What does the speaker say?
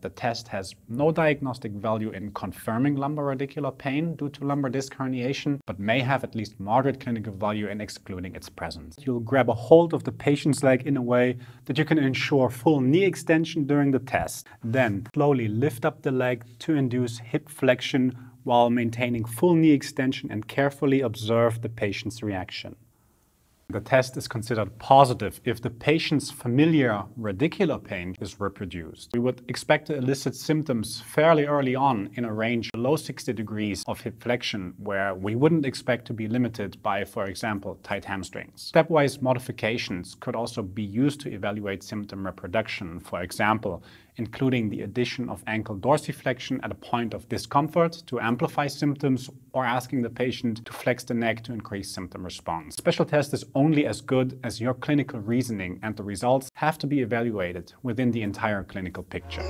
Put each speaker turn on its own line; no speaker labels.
The test has no diagnostic value in confirming lumbar radicular pain due to lumbar disc herniation, but may have at least moderate clinical value in excluding its presence. You'll grab a hold of the patient's leg in a way that you can ensure full knee extension during the test. Then slowly lift up the leg to induce hip flexion while maintaining full knee extension and carefully observe the patient's reaction. The test is considered positive if the patient's familiar radicular pain is reproduced. We would expect to elicit symptoms fairly early on in a range below 60 degrees of hip flexion where we wouldn't expect to be limited by, for example, tight hamstrings. Stepwise modifications could also be used to evaluate symptom reproduction, for example, including the addition of ankle dorsiflexion at a point of discomfort to amplify symptoms or asking the patient to flex the neck to increase symptom response. Special test is only as good as your clinical reasoning and the results have to be evaluated within the entire clinical picture.